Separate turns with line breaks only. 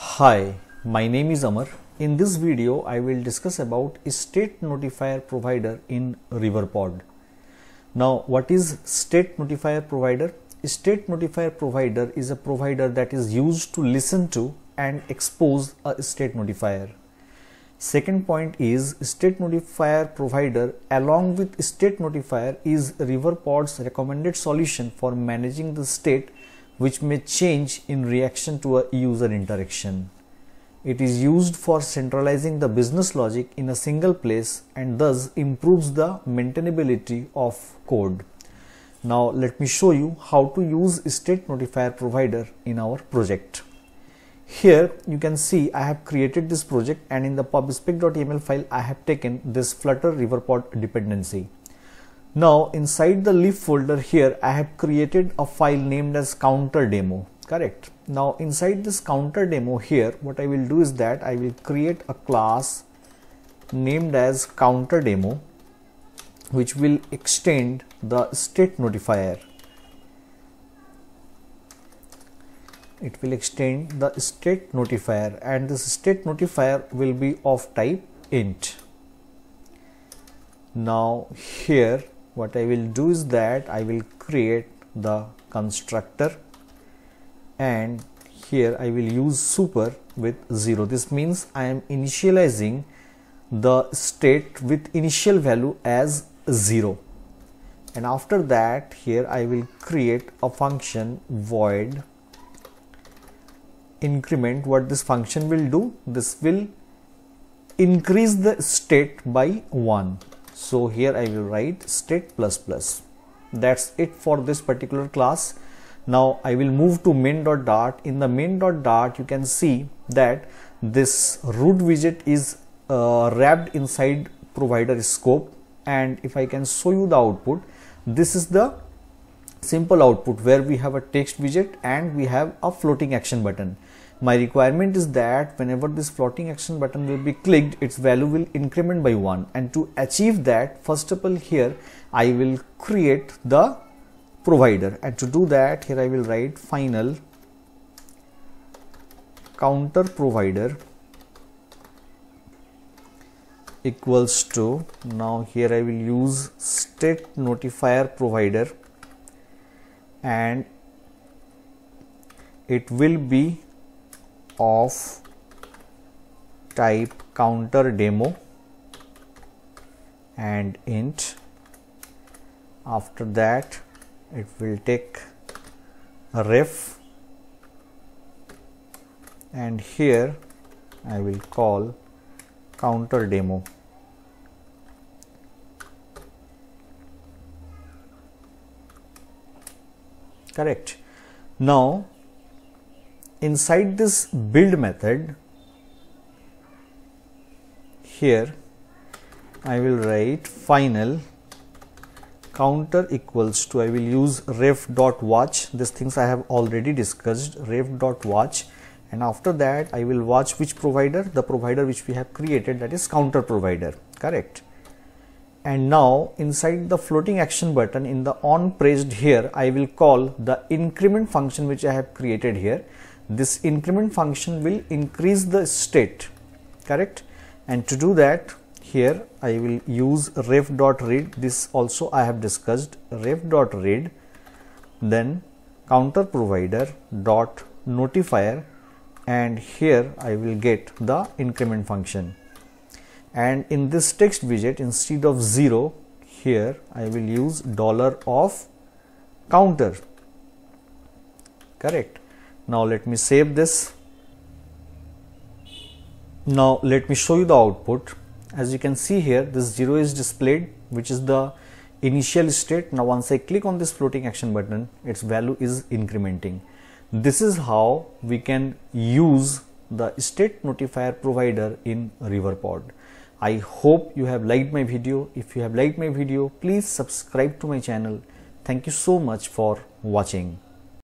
Hi, my name is Amar. In this video, I will discuss about state notifier provider in Riverpod. Now, what is state notifier provider? State notifier provider is a provider that is used to listen to and expose a state notifier. Second point is state notifier provider along with state notifier is Riverpod's recommended solution for managing the state which may change in reaction to a user interaction. It is used for centralizing the business logic in a single place and thus improves the maintainability of code. Now let me show you how to use state notifier provider in our project. Here you can see I have created this project and in the pubspec.yaml file I have taken this flutter riverpod dependency. Now inside the lib folder here I have created a file named as counter demo correct. Now inside this counter demo here what I will do is that I will create a class named as counter demo which will extend the state notifier. It will extend the state notifier and this state notifier will be of type int. Now here what I will do is that I will create the constructor and here I will use super with 0 this means I am initializing the state with initial value as 0 and after that here I will create a function void increment. What this function will do? This will increase the state by 1 so here I will write state plus plus. That's it for this particular class. Now I will move to main dot dart in the main dot dart you can see that this root widget is uh, wrapped inside provider scope. And if I can show you the output this is the simple output where we have a text widget and we have a floating action button my requirement is that whenever this floating action button will be clicked its value will increment by 1 and to achieve that first of all here I will create the provider. And to do that here I will write final counter provider equals to now here I will use state notifier provider. And it will be of type counter demo and int. After that it will take ref. And here I will call counter demo. Correct. Now inside this build method here I will write final counter equals to I will use ref dot watch these things I have already discussed ref dot watch and after that I will watch which provider? The provider which we have created that is counter provider correct? And now inside the floating action button in the on pressed here I will call the increment function which I have created here this increment function will increase the state correct? And to do that here I will use ref dot read this also I have discussed. Ref dot read then counter provider dot notifier and here I will get the increment function. And in this text widget instead of 0 here I will use dollar of counter correct now let me save this now let me show you the output as you can see here this 0 is displayed which is the initial state now once I click on this floating action button its value is incrementing this is how we can use the state notifier provider in Riverpod. I hope you have liked my video. If you have liked my video, please subscribe to my channel. Thank you so much for watching.